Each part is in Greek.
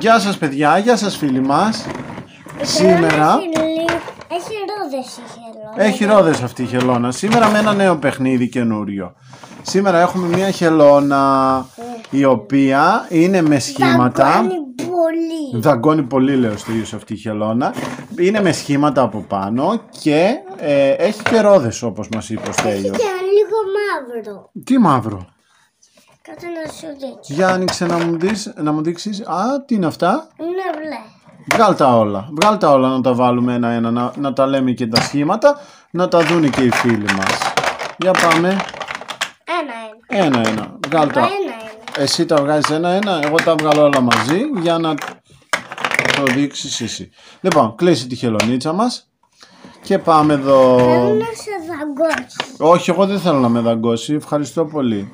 Γεια σας παιδιά, γεια σας φίλοι μας. Σήμερα Έχει ρόδες η χελώνα. έχει ρόδες αυτή η χελώνα. Σήμερα με ένα νέο παιχνίδι καινούριο. Σήμερα έχουμε μια χελώνα η οποία είναι με σχήματα. Δαγκώνει πολύ. Δαγκώνει πολύ λέω στο ίδιο αυτή η χελώνα. Είναι με σχήματα από πάνω και ε, έχει και ρόδες όπως μας είπε ο Στέλιος. Και λίγο μαύρο. Τι μαύρο; Κάτσε να σου δείξω. Για άνοιξε να μου, δεις, να μου δείξεις. Α, τι είναι αυτά; Είναι μπλε. Βγάλ τα όλα. Βγάλ τα όλα να τα βάλουμε ένα-ένα, να, να τα λέμε και τα σχήματα, να τα δουν και οι φίλοι μας. Για πάμε. Ένα-ένα. Ένα-ένα. Βγάλ τα. Ένα-ένα. Εσύ τα βγάζεις ένα-ένα, εγώ τα βγάλω όλα μαζί για να το δείξεις εσύ. Λοιπόν, κλείσει τη χελονίτσα μας και πάμε εδώ. Θέλω να σε δαγκώσει. Όχι, εγώ δεν θέλω να με δαγκώσει. Ευχαριστώ πολύ.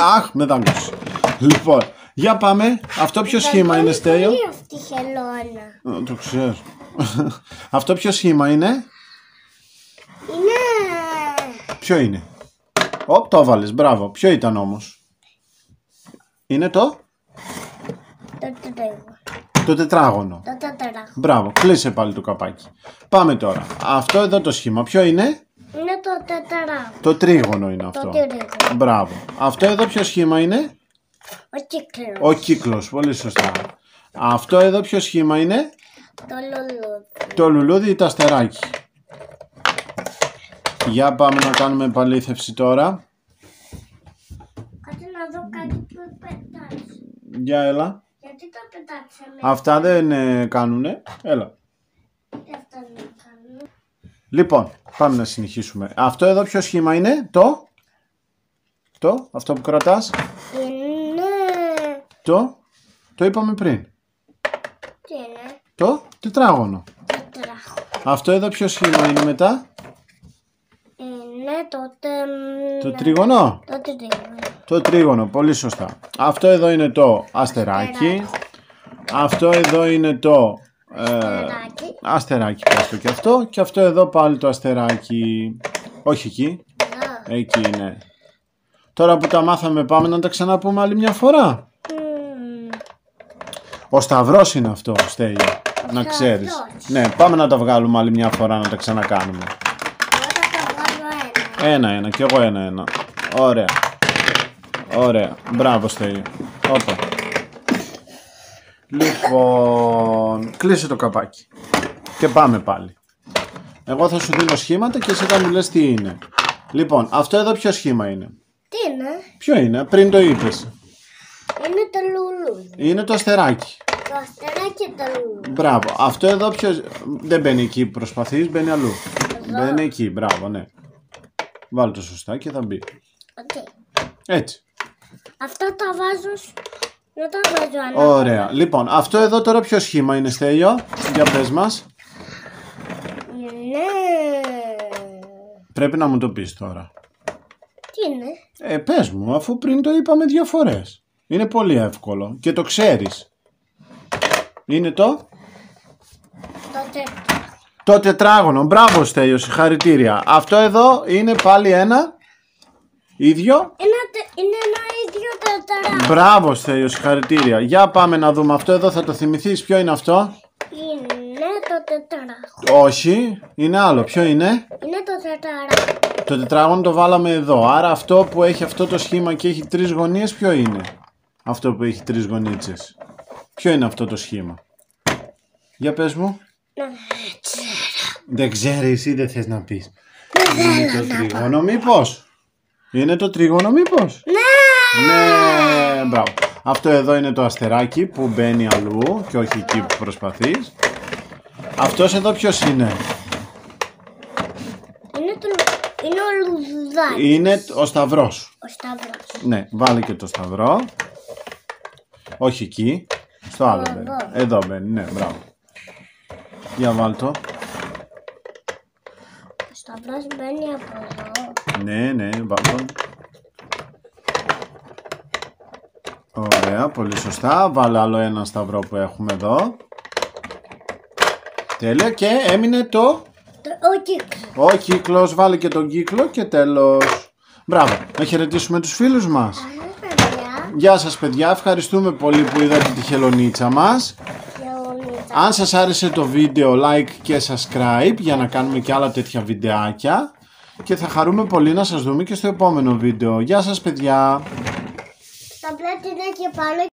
Αχ, με δαγκώσει. Λοιπόν, για πάμε. Αυτό ποιο σχήμα είναι, Δαγκώνει Στέλιο; πολύ αυτή η χελώνα. Α, Το ξέρω. Αυτό ποιο σχήμα είναι; Είναι... Ποιο είναι; Οπ, το έβαλες. Μπράβο. Ποιο ήταν όμως; Είναι το; Το τρίγωνο. Το τετράγωνο. Το τετράγωνο. Μπράβο. Κλείσε πάλι το καπάκι. Πάμε τώρα. Αυτό εδώ το σχήμα. Ποιο είναι; Είναι το τετράγωνο. Το τρίγωνο είναι αυτό. Το τρίγωνο. Μπράβο. Αυτό εδώ ποιο σχήμα είναι; Ο κύκλος. Ο κύκλος. Πολύ σωστά. Αυτό εδώ ποιο σχήμα είναι; Το λουλούδι. Το λουλούδι ή το αστεράκι; Για πάμε να κάνουμε επαλήθευση τώρα. Κάτσε να δω κάτι που πετάξει. Για έλα. Γιατί το πετάξαμε. Αυτά δεν ε, κάνουνε. Έλα. Τι αυτά να κάνουμε. Λοιπόν, πάμε να συνεχίσουμε. Αυτό εδώ ποιο σχήμα είναι, το; Το, αυτό που κρατάς; Είναι... Το; Το είπαμε πριν. Τι είναι; Το; Τετράγωνο. Τετράγωνο. Αυτό εδώ ποιο σχήμα είναι μετά; Είναι το τε... Το τρίγωνο. Το τρίγωνο. Το τρίγωνο, πολύ σωστά. Αυτό εδώ είναι το αστεράκι. Αυτό εδώ είναι το ε, Τεράκι. Αστεράκι, πες το και αυτό. Και αυτό εδώ πάλι το αστεράκι. Όχι εκεί. Εδώ. Εκεί είναι. Τώρα που τα μάθαμε πάμε να τα ξαναπούμε άλλη μια φορά. Μμμ. Ο Σταυρός είναι αυτό, Στέλιο. Να ξέρεις. Σταυρός. Ναι, πάμε να τα βγάλουμε άλλη μια φορά να τα ξανακάνουμε. Εγώ θα το βγάλω ένα. Ένα-ένα και εγώ ένα-ένα. Ωραία. Ωραία. Μπράβο, Στέλιο. Όπα. Λοιπόν, κλείσε το καπάκι. Και πάμε πάλι. Εγώ θα σου δίνω σχήματα και εσύ θα μου λες τι είναι. Λοιπόν, αυτό εδώ ποιο σχήμα είναι; Τι είναι; Ποιο είναι, πριν το είπες. Είναι το λουλούδι. Είναι το αστεράκι. Το αστεράκι το λουλούδι. Μπράβο. Αυτό εδώ ποιο. Δεν μπαίνει εκεί που προσπαθείς, μπαίνει αλλού. Μπαίνει εκεί, μπράβο, ναι. Βάλτε το σωστά και θα μπει. Οκ. Έτσι. Αυτά τα βάζω... σ- Να τα βάζω ανά. Ωραία. Λοιπόν, αυτό εδώ τώρα ποιο σχήμα είναι, Στέλιο; Για πες μας. Είναι... Πρέπει να μου το πεις τώρα. Τι είναι; Ε, πες μου, αφού πριν το είπαμε δύο φορές. Είναι πολύ εύκολο και το ξέρεις. Είναι το... Το τετράγωνο. Το τετράγωνο. Μπράβο, Στέλιο, συγχαρητήρια. Αυτό εδώ είναι πάλι ένα... Ίδιο; Είναι, τε- είναι ένα ίδιο τετράγωνο. Μπράβο, Στέλιο, συγχαρητήρια. Για πάμε να δούμε αυτό εδώ, θα το θυμηθείς. Ποιο είναι αυτό; Είναι το τετράγωνο. Όχι, είναι άλλο. Ποιο είναι; Είναι το τετράγωνο. Το τετράγωνο το βάλαμε εδώ. Άρα αυτό που έχει αυτό το σχήμα και έχει τρεις γωνίες, ποιο είναι; Αυτό που έχει τρεις γωνίτσες. Ποιο είναι αυτό το σχήμα; Για πες μου. Ναι. Δεν ξέρεις ή δεν θες να πεις. Είναι το τρίγωνο μήπως; Είναι το τρίγωνο μήπως; Ναι. Ναι, μπράβο. Αυτό εδώ είναι το αστεράκι που μπαίνει αλλού και όχι εκεί που προσπαθείς. Αυτός εδώ ποιος είναι; Είναι, το, είναι ο λουδάκι. Είναι ο σταυρός. Ο σταυρός. Ναι, βάλε και το σταυρό. Όχι εκεί. Στο άλλο Εδώ. μπαίνει. Εδώ μπαίνει, ναι, μπράβο. Για βάλ το. Ο σταυρός μπαίνει από εδώ. Ναι, ναι, βάλ το. Ωραία, πολύ σωστά. Βάλε άλλο ένα σταυρό που έχουμε εδώ. Τέλεια και έμεινε το... Το, ο κύκλος. Ο κύκλος, βάλε και τον κύκλο και τέλος. Μπράβο, να χαιρετήσουμε τους φίλους μας. Καλή παιδιά. Γεια σας παιδιά, ευχαριστούμε πολύ που είδατε τη χελονίτσα μας. Λεωνίτσα. Αν σας άρεσε το βίντεο, like και subscribe για να κάνουμε και άλλα τέτοια βιντεάκια. Και θα χαρούμε πολύ να σας δούμε και στο επόμενο βίντεο. Γεια σας παιδιά! Τα πλάτη είναι και πάνω